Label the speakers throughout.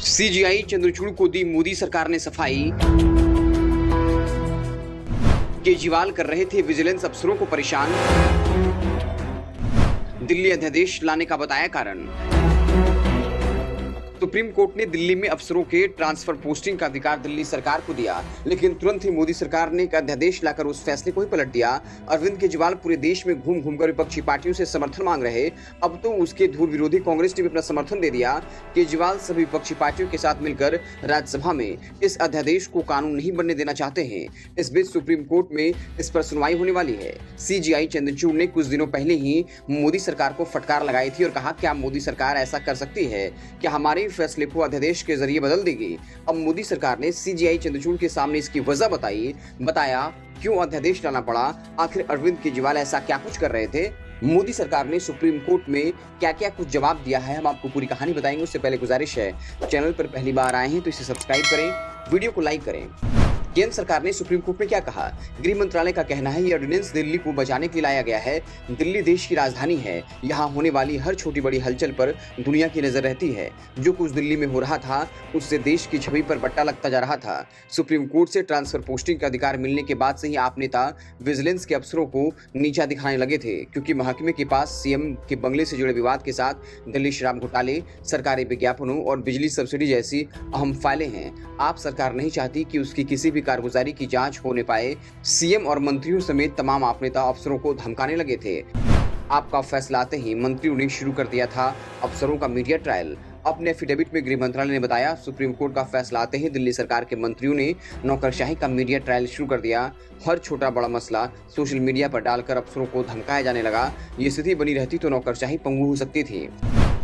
Speaker 1: CGI Chandrachud को दी मोदी सरकार ने सफ़ाई। केजरीवाल कर रहे थे विजिलेंस अफसरों को परेशान। दिल्ली अध्यादेश लाने का बताया कारण। सुप्रीम कोर्ट ने दिल्ली में अफसरों के ट्रांसफ़र पोस्टिंग का अधिकार दिल्ली सरकार को दिया, लेकिन तुरंत ही मोदी सरकार ने एक अध्यादेश लाकर उस फैसले को ही पलट दिया। अरविंद केजरीवाल पूरे देश में घूम घूमकर विपक्षी पार्टियों से समर्थन मांग रहे। अब तो उसके धूल विरोधी कांग्रेस ने भी अपना समर्थन दे दिया। केजरीवाल सभी विपक्षी पार्टियों के साथ मिलकर राज्यसभा में इस अध्यादेश को कानून नहीं बनने देना चाहते हैं। इस बीच सुप्रीम कोर्ट में इस पर सुनवाई होने वाली है। सीजीआई चंद्रचूड़ ने कुछ दिनों पहले ही मोदी सरकार को फटकार लगाई थी और कहा, क्या मोदी सरकार ऐसा कर सकती है? क्या हमारे फैसले को अध्यादेश के ज़रिए बदल दी गई। अब मोदी सरकार ने सीजीआई चंद्रचूड़ के सामने इसकी वजह बताई, बताया, क्यों अध्यादेश लाना पड़ा? आखिर अरविंद केजरीवाल ऐसा क्या कुछ कर रहे थे? मोदी सरकार ने सुप्रीम कोर्ट में क्या क्या कुछ जवाब दिया है? हम आपको पूरी कहानी बताएँगे, उससे पहले गुजारिश है। चैनल पर पहली बार आए हैं तो इसे सब्सक्राइब करें, वीडियो को लाइक करें। केंद्र सरकार ने सुप्रीम कोर्ट में क्या कहा? गृह मंत्रालय का कहना है, ये ऑर्डिनेंस दिल्ली को बचाने के लाया गया है। दिल्ली देश की राजधानी है। यहाँ होने वाली हर छोटी बड़ी हलचल पर दुनिया की नज़र रहती है। जो कुछ दिल्ली में हो रहा था, उससे देश की छवि पर बट्टा लगता जा रहा था। सुप्रीम कोर्ट से ट्रांसफ़र पोस्टिंग का अधिकार मिलने के बाद से ही आप नेता विजिलेंस के अफसरों को नीचा दिखाने लगे थे, क्योंकि महकमे के पास सीएम के बंगले से जुड़े विवाद के साथ दिल्ली शराब घोटाले, सरकारी विज्ञापनों और बिजली सब्सिडी जैसी अहम फाइलें हैं। आप सरकार नहीं चाहती कि उसकी किसी भी की कारगुजारी की जाँच होने पाए। सीएम और मंत्रियों समेत तमाम आप नेता अफसरों को धमकाने लगे थे। आपका फैसला आते ही मंत्रियों ने शुरू कर दिया था अफसरों का मीडिया ट्रायल। अपने एफिडेविट में गृह मंत्रालय ने बताया, सुप्रीम कोर्ट का फैसला आते ही दिल्ली सरकार के मंत्रियों ने नौकरशाही का मीडिया ट्रायल शुरू कर दिया। हर छोटा बड़ा मसला सोशल मीडिया पर डालकर अफसरों को धमकाया जाने लगा। ये स्थिति बनी रहती तो नौकरशाही पंगु हो सकती थी।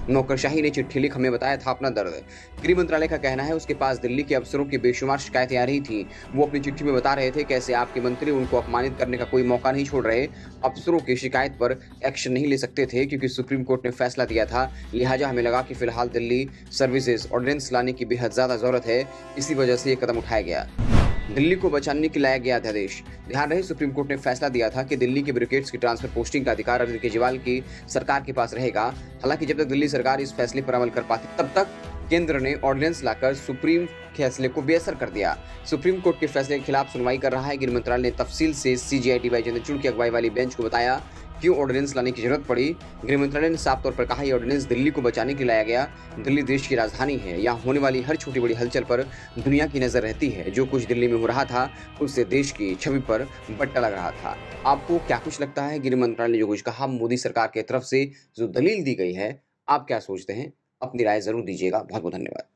Speaker 1: नौकरशाही ने चिट्ठी लिख हमें बताया था अपना दर्द। गृह मंत्रालय का कहना है, उसके पास दिल्ली के अफसरों की बेशुमार शिकायतें आ रही थी। वो अपनी चिट्ठी में बता रहे थे कैसे आपके मंत्री उनको अपमानित करने का कोई मौका नहीं छोड़ रहे। अफसरों की शिकायत पर एक्शन नहीं ले सकते थे, क्योंकि सुप्रीम कोर्ट ने फैसला दिया था। लिहाजा हमें लगा कि फ़िलहाल दिल्ली सर्विसेज़ ऑर्डिनेंस लाने की बेहद ज़्यादा ज़रूरत है। इसी वजह से ये कदम उठाया गया। दिल्ली को बचाने के लाया गया अध्यादेश। ध्यान रहे, सुप्रीम कोर्ट ने फैसला दिया था कि दिल्ली के ब्रिगेड्स की ट्रांसफ़र पोस्टिंग का अधिकार अरविंद केजरीवाल की सरकार के पास रहेगा। हालाँकि जब तक दिल्ली सरकार इस फैसले पर अमल कर पाती, तब तक केंद्र ने ऑर्डिनेंस लाकर सुप्रीम फैसले को बेअसर कर दिया। सुप्रीम कोर्ट के फैसले के खिलाफ सुनवाई कर रहा है, गृह मंत्रालय ने तफसील से सीजीआई डी वाई चंद्रचूड़ की अगुवाई वाली बेंच को बताया क्यों ऑर्डिनेंस लाने की ज़रूरत पड़ी? गृह मंत्रालय ने साफ़ तौर पर कहा यह ऑर्डिनेंस दिल्ली को बचाने के लाया गया। दिल्ली देश की राजधानी है। यहाँ होने वाली हर छोटी बड़ी हलचल पर दुनिया की नज़र रहती है। जो कुछ दिल्ली में हो रहा था, उससे देश की छवि पर बट्टा लग रहा था। आपको क्या कुछ लगता है? गृह मंत्रालय ने जो कुछ कहा, मोदी सरकार की तरफ़ से जो दलील दी गई है, आप क्या सोचते हैं? अपनी राय ज़रूर दीजिएगा। बहुत बहुत धन्यवाद।